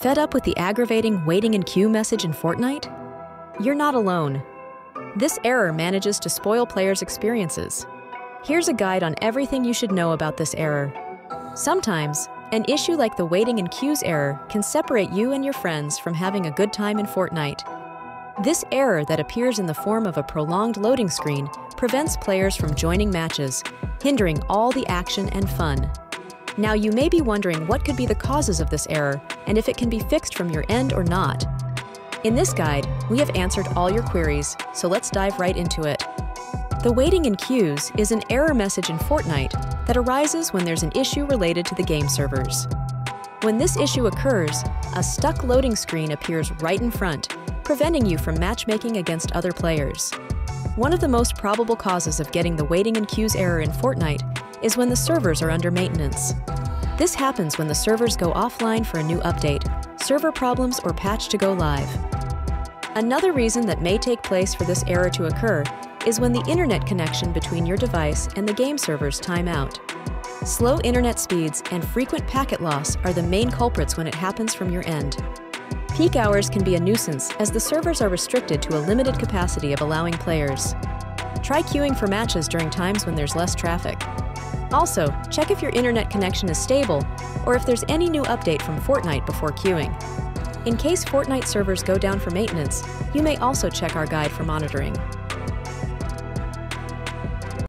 Fed up with the aggravating waiting in queue message in Fortnite? You're not alone. This error manages to spoil players' experiences. Here's a guide on everything you should know about this error. Sometimes, an issue like the waiting in queues error can separate you and your friends from having a good time in Fortnite. This error that appears in the form of a prolonged loading screen prevents players from joining matches, hindering all the action and fun. Now, you may be wondering what could be the causes of this error and if it can be fixed from your end or not. In this guide, we have answered all your queries, so let's dive right into it. The waiting in queues is an error message in Fortnite that arises when there's an issue related to the game servers. When this issue occurs, a stuck loading screen appears right in front, preventing you from matchmaking against other players. One of the most probable causes of getting the waiting in queues error in Fortnite is when the servers are under maintenance. This happens when the servers go offline for a new update, server problems, or patch to go live. Another reason that may take place for this error to occur is when the internet connection between your device and the game servers time out. Slow internet speeds and frequent packet loss are the main culprits when it happens from your end. Peak hours can be a nuisance as the servers are restricted to a limited capacity of allowing players. Try queuing for matches during times when there's less traffic. Also, check if your internet connection is stable or if there's any new update from Fortnite before queuing. In case Fortnite servers go down for maintenance, you may also check our guide for monitoring.